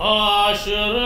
aşırı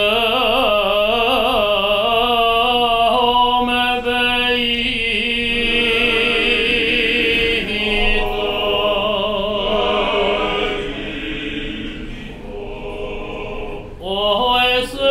我爱斯。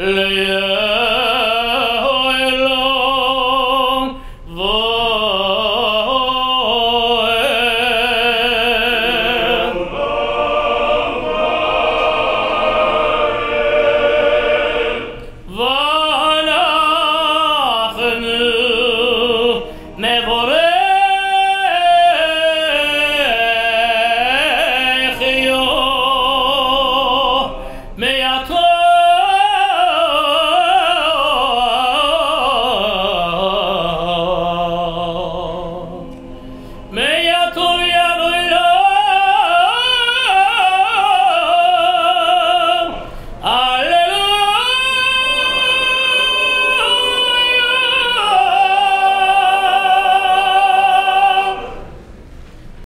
Yeah.